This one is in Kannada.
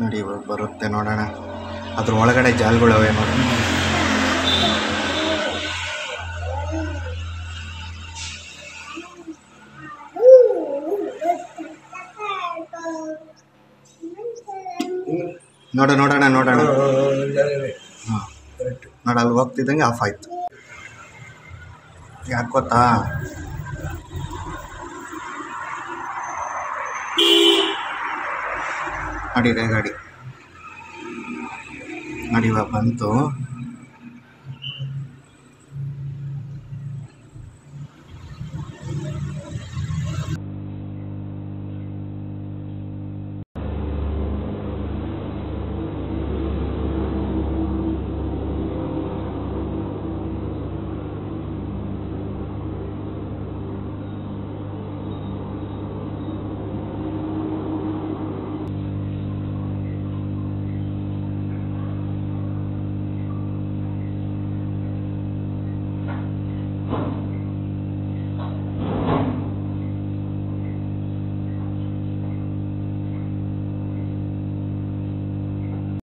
ನೋಡಿ ಇವಾಗ ಬರುತ್ತೆ ನೋಡೋಣ. ಅದ್ರ ಒಳಗಡೆ ಜಾಲ್ಗಳವೆ ನೋಡಿ. ನೋಡ ನೋಡೋಣ ನೋಡೋಣ. ಹಾಂ ನೋಡಿ ಅಲ್ಲಿ ಹೋಗ್ತಿದ್ದಂಗೆ ಆಫ್ ಆಯ್ತು. ಯಾಕೆ ಗೊತ್ತಾ? ರೇ ಗಾಡಿ ಇವಾಗ ಬಂತು.